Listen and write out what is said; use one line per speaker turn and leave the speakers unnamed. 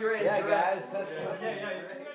your address. Yeah, guys. That's yeah, yeah, yeah.